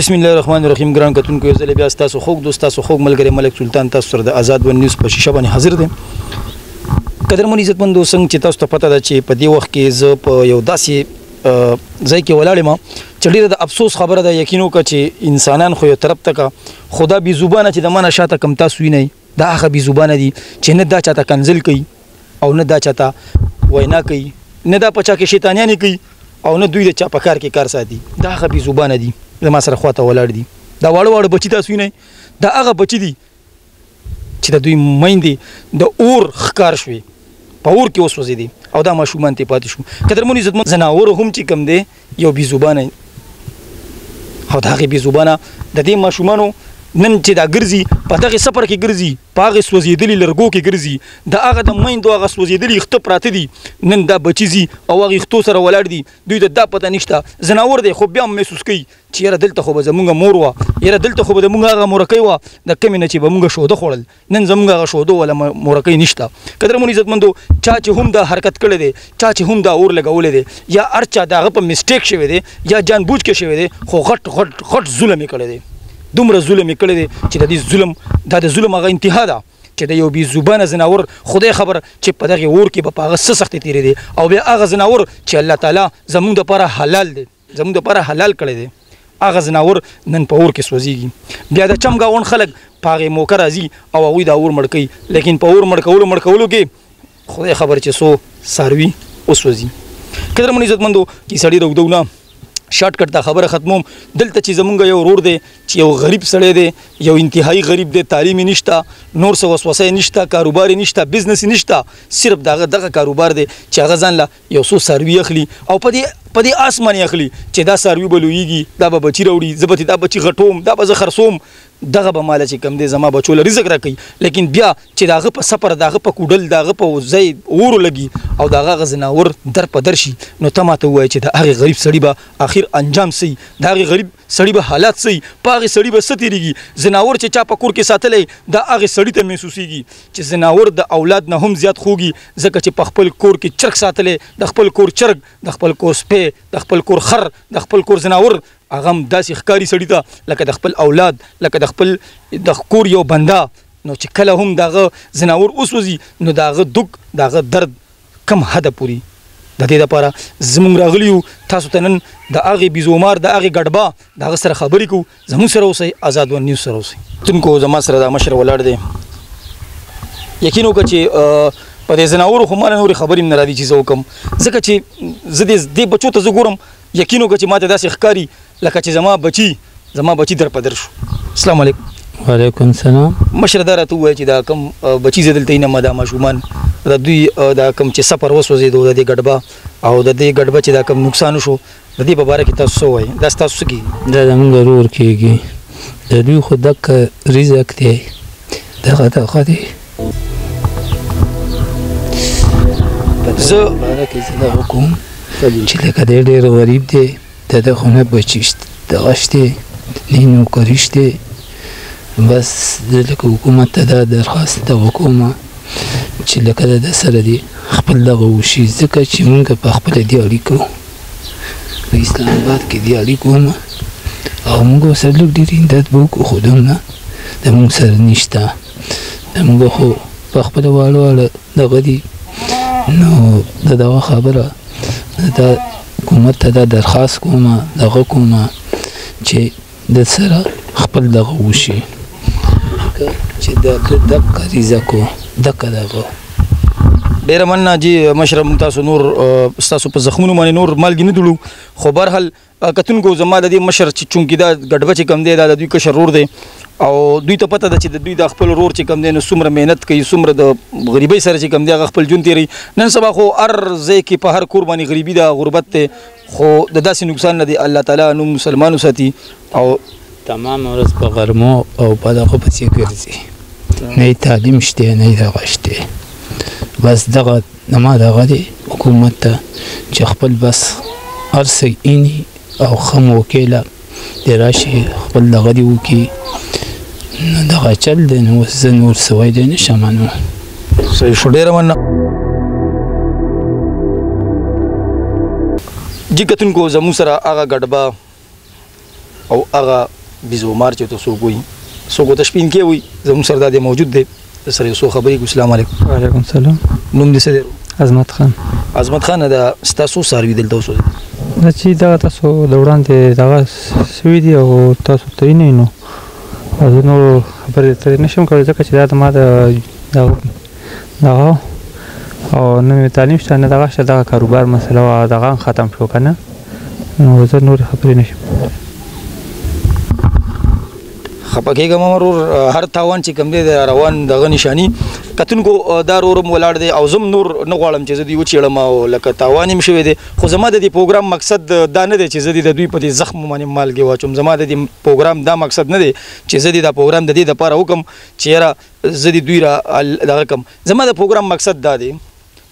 بسم الله الرحمن الرحیم ګران کتونکو یو ځل بیا تاسو خوګ دوست تاسو خوګ ملګری ملک سلطان تاسو سره د آزاد ون نیوز په شیشه باندې حاضر دي قدرمن عزتمندو څنګه چې تاسو ته پته ده چې په دې وخت کې زه په یو داسې ځای کې ولاړې ما چې ډیره د افسوس خبره ده یقین وکړه چې انسانان خو یو طرف تک خدا بي زبانه چې د منه شاته کم تاسو نه دا هغه بي زبانه دي چې نه دا چاته کنزل کوي او نه دا چاته وینا کوي نه دا پچا کې شیطانیان کوي او نه دوی د چا په کار کې کار ساتي دا هغه بي زبانه دي زما سره خواته ولاړ دي دا واړه واړه بچی تاسو نه دا هغه بچی دي چې د دوی میندې د اور ښکار شوې په اور کې وسوځېدې او دا ماشومان ترې پاتې شو قدرمن عزتمن ځناور هم چې کوم دی یو بېزوبانه او د هغې بېزوبانه د دې ماشومانو نن چې دا ګرځي په دغه سفر کې ګرځي په هغه سوځېدلي لرګو کې ګرځي د هغه د میندو هغه سوځېدلي خته پراته دي نن دا بچیزي او هغه ختو سره ولاړ دي دوی ته دا پته نشته زناور دی خو بیا هم محسوس کوي چې یاره دلته خو به زمونږ مور وه یاره دلته خو به د مونږ هغه مورکۍ وه د کمې نه چې به مونږ شوده خوړل نن زمونږ هغه شودو ولا مورکۍ نشته قدرمن عزتمندو چا چې هم دا حرکت کړی دی چا چې هم دا اور لګولی دی یا هر چا د هغه په مسټیک شوی دی یا جان بوج کې شوی دی خو غټ غټ غټ ظلم یې کړی دی دومره ظلم یې کړی دی چې د دې ظلم دا د ظلم هغه انتها ده چې د یو بی زبانه زناور خدای خبر چې په دغه اور کې به پاغه سخت تیری دی او بیا هغه زناور چې الله تعالی زمونږ لپاره حلال دی زموږ لپاره حلال کړی دی هغه ځناور نن په اور کې سوځيږي بیا د چمګاون خلک پاغه موقع راځي او هغه د اور مړ کوي لیکن په اور مړ کولو مړ کولو کې خدای خبر چې سو ساروي او سوځي کله مونږ عزتمندو چې سړی رودو نه شارټ کټ دا خبره ختموم دلته چې زمونږ یو ورور دی چې یو غریب سړی دی یو انتهایی غریب دی تعلیمي نشته نور څه وسوسه نشته کاروبار نشته بزنس نشته صرف دغه دغه کاروبار دی چې هغه ځان له یو څو ساروي اخلي او په دې په دې آس باندې اخلي چې دا ساروي به لویږي دا به بچي راوړي زه به دا بچي غټوم دا به زه خرڅوم دغه به مال چې کم دی زما بچو له رزق راکوي لیکن بیا چې داغه په سفر داغه په کوډل داغه په ځای اور لګي او داغه غزناور در په در شي نو ته ماته وایي چې د هغه غریب سړی به اخر انجام سي د هغه غریب سړی به حالات سي په هغه سړی به ستیریږي زناور چې چا په کور کې ساتلې د هغه سړی ته محسوسيږي چې ځناور د اولاد نه هم زیات خوږي ځکه چې په خپل کور کې چرګ ساتلی د خپل کور چرګ د خپل کور سپی د خپل کور خر د خپل کور ځناور هغه هم داسې ښکاري سړي ته لکه د خپل اولاد لکه د خپل د کور یو بنده نو چې کله هم دغه ځناور وسوځي نو دغه دک دغه درد کوم حده پوري د دې لپاره زمونږ راغلي یو تاسو ته نن د هغې بیزومار د هغې ګډبا د هغه سره خبرې کوو زمونږ سره اوسئ ازاد ون نیوز سره اوسئ تونکو زما سره دا مشر ولاړ دی یقین وکړه چې په دې ځناورو خو مال نورې خبرې نه را دي چې زه وکم ځکه چې زه دې بچو ته زه ګورم یقین وکړه چې ماته داسې ښکاری لکه چې زما بچي زما بچي در پدر شو السلام علیکم وعلیکم السلام مشر دا راته وایي چې دا کم بچی زدلته نه مدا ماشومان دا دوی دا کم چې سفر وسوځي دوی د ګډبا او د دې ګډبا چې دا کم نقصان شو د دې په اړه کې تاسو وایي دا تاسو کې دا زموږ ضرور کیږي د دوی خو دک رزق دی دغه ته خو دی زه بارکه زه حکومت چې لکه ډېر غریب دی دده خو نه بچیشت دغه شته نه نوکری شته بس زه لکه حکومت ته دا درخواست دغه کوم چې لکه د ده سره دې خپل دغه وشي ځکه چې مونږ په خپل دې اړیکو په اسلام آباد کې دې اړیکو هم او مونږ سره لږ ډېر امداد به وکړو خو دومره د مونږ سره نشته د مونږ خو په خپله واړه واړه دغه دي نو د دغه خبره زه دا حکومت ته دا درخواست کوم دغه کوم چې د سره خپل دغه وشي چې دا د قریزه کو دغه دغه ډیر مننه جی مشرم تاسو نور تاسو په زخمونو باندې نور مالګی نه دړو خو برحال کتونکو زما د دې مشر چې چونکی دا ګډبه چې کم دی دا د دوی کشر رور دی او دوی ته پته ده چې د دوی د خپل رور چې کم دی نو څومره مهنت کوي څومره د غریبۍ سره چې کم دی هغه خپل ژوند تیری نن سبا خو هر ځای کې په هر کور باندې غریبي ده غربت دی خو د داسې نقصان نه دی الله تعالی نو مسلمانو ساتي او تمامه ورځ په غرمو او په دغه پسې ګرځي نه تعلیم شته نه دغه شته بس دغه نما دغه دی حکومت ته چې خپل بس ارسه اینی او خم وکیله د راشي خپل دغه دی وکي دغه چل دی نو زه نور سوی دی نشم نو صحیح شو ډېره مننه جی کتونکو زمو سره هغه ګډبه او هغه بيزومار چې ته څوک وي څوک ته شپین کې وي زموږ سره د موجود دی سره یو څو خبرې کو اسلام علیکم وعلیکم السلام نوم دې څه دی عظمت خان عظمت خان دا تاسو ساروي دلته اوسئ دا چې دا تاسو د وړاندې دغه سوي دي او تاسو ته نه نو زه نور خبرې ترې نشم کولی ځکه چې دا ما د دغه او نو مې تعلیم شته نه دغه شته دغه کاروبار مسله او دغه ختم شو کنه نو زه نور خبرې نشم خپکیګه مرور هر تاوان چې کم دی روان دغه نشانی کتونکو دا رورم ولاړ دی او زم نور نه غواړم چې زه دی وچیړم او لکه تاوان هم شوی دی خو زما د دې پروګرام مقصد دا نه دی چې زه د دوی په دې زخم باندې مالګې واچوم زما د دې پروګرام دا مقصد نه دی چې زه د دا پروګرام د دې لپاره وکم چې یاره زه دې دوی را دغه کم زما د پروګرام مقصد دا دی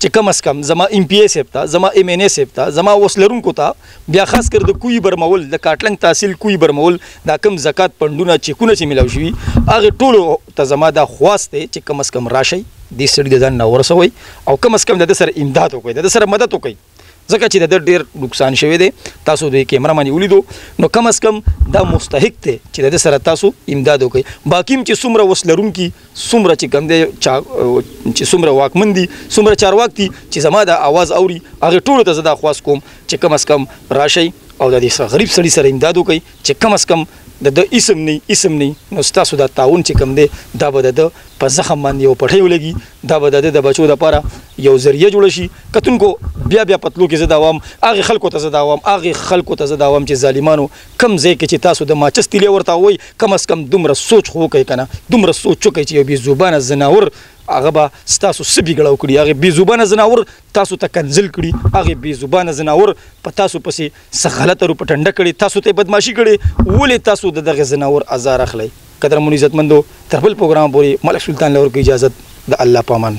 چې کم اس کم زما ایم پی ای صاحب ته زما ایم ان ای صاحب ته زما وس لرونکو ته بیا خاص کر د کوی برمول د کاټلنګ تحصیل کوی برمول دا کم زکات پندونه چکونه چې ملاو شوي هغه ټولو ته زما دا خواست دی چې کم اس کم راشي دې سړي د ځان نه ورسوي او کم اس کم د سر امداد وکړي د سر مدد وکړي ځکه چې د ده ډیر نقصان شوی دی تاسو د کیمره باندې ولیدو نو کم از کم دا مستحق دی چې د ده سره تاسو امداد وکړئ باقي هم چې څومره وس لرونکي څومره چې کم دی چې څومره واکمن دي څومره چارواک دي چې زما د اواز اوري هغه ټولو ته زه دا خواست کوم چې کم از کم راشئ او د دې غریب سړي سره امداد وکړئ چې کم از کم د ده اسم نه اسم نه نو ستاسو دا تعاون چې کم دی دا به د ده په زخم باندې یو پټۍ ولګي دا به د ده د بچو لپاره یو ذریعه جوړه شي کتونکو بیا بیا پتلو کې زه دا وام هغه خلکو ته زه دا وام هغه خلکو ته زه دا وام چې ظالمانو کم ځای کې چې تاسو د ماچس تیلې ورته وای کم از کم دومره سوچ خو وکړئ کنه دومره سوچ وکړئ چې یو بې زبانه زناور هغه به ستاسو څه بګړاو کړي هغه بې زبانه زناور تاسو ته کنزل کړي هغه بې زبانه زناور په تاسو پسې څه غلطه روپه ټنډه کړي تاسو ته بدمعشي کړي ولې تاسو د دغه زناور ازار اخلي قدر مون عزتمندو تر بل پروګرام پورې ملک سلطان لور کې اجازه د الله پامان